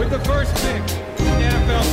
with the first pick in the NFL